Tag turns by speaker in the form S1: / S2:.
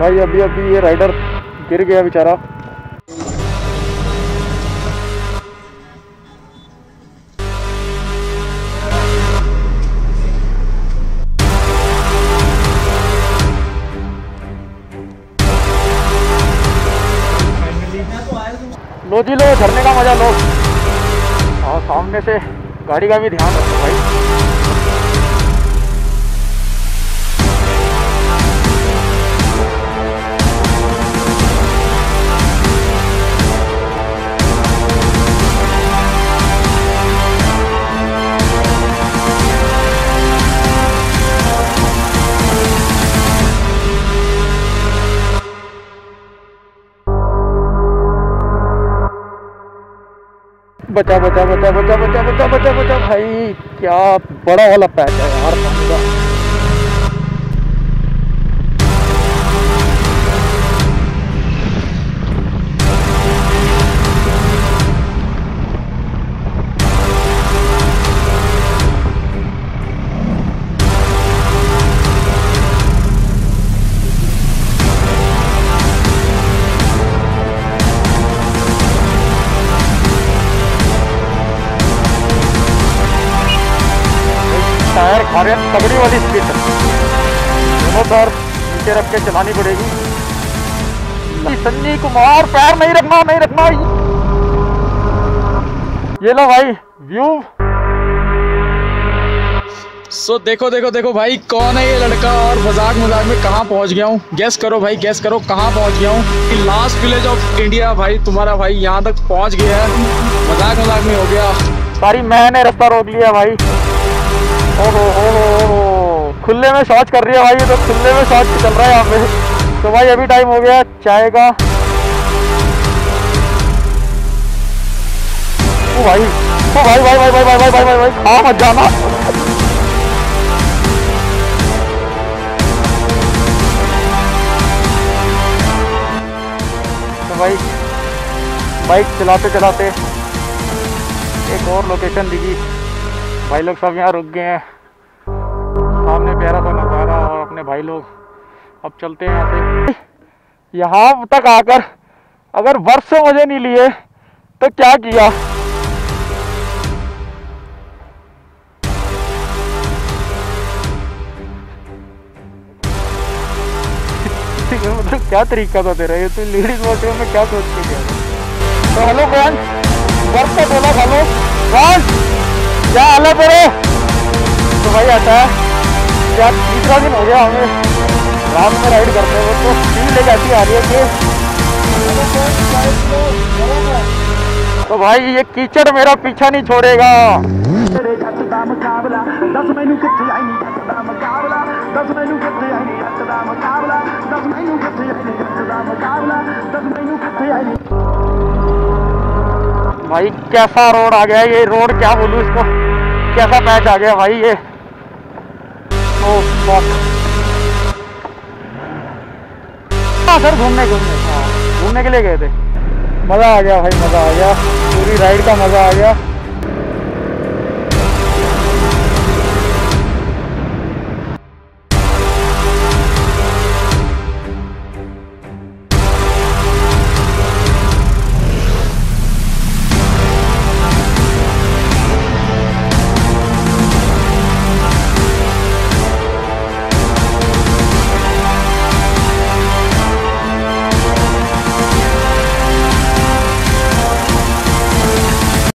S1: भाई, अभी अभी ये राइडर गिर गया बेचारा। लो जी, लो झरने का मज़ा लो। और सामने से गाड़ी का भी ध्यान रखो भाई। बचा बचा बचा बचा बचा बचा बचा बचा भाई क्या बड़ा वाला पैच है यार टायर खा रहे हैं तगड़ी वाली स्पीड दोनों पैर नीचे रख के चलानी पड़ेगी। सन्नी कुमार पैर नहीं रखना नहीं रखना। ये लो भाई व्यू
S2: सो so, देखो देखो देखो भाई कौन है ये लड़का और मज़ाक मज़ाक में कहाँ पहुँच गया हूँ? गैस करो भाई गैस करो कहाँ पहुँच गया हूँ। लास्ट विलेज ऑफ़ इंडिया भाई तुम्हारा भाई यहाँ तक पहुँच गया है। मज़ाक मज़ाक में हो गया।
S1: सारी मैंने रास्ता रोक लिया भाई। ओहो हो हो हो खुले में शौच कर रही है भाई, ये तो खुले में शौच चल रहा है यहाँ पे। तो भाई, अभी टाइम हो गया, चाय का। ओ भाई ओ भाई भाई भाई भाई भाई भाई भाई भाई मत जाना। तो भाई बाइक चलाते चलाते एक और लोकेशन दिखी भाई लोग सब यहाँ रुक गए हैं। सामने प्यारा सा नज़ारा और अपने भाई लोग। अब चलते हैं यहाँ से। यहाँ तक आकर अगर वर्ष मज़े नहीं लिए तो क्या किया? मतलब क्या तरीका था तेरा? ये तो लेडीज़ वॉशरूम में क्या सोच के गया तो हेलो फ्रेंड्स वर्ष का बोला हेलो फ्रेंड्स क्या हाल है तेरे? तो भाई आता है। क्या तीसरा दिन हो गया हमें। रात में राइड करते हुए तो। फील एक ऐसी आ रही है कि तो भाई, ये कीचड़ मेरा पीछा नहीं छोड़ेगा। भाई, कैसा रोड आ गया ये? रोड क्या बोलूँ इसको? कैसा पैच आ गया भाई ये? ओ हाँ सर घूमने घूमने। हाँ घूमने के लिए गए थे। मज़ा आ गया भाई, मज़ा आ गया। पूरी राइड का मज़ा आ गया।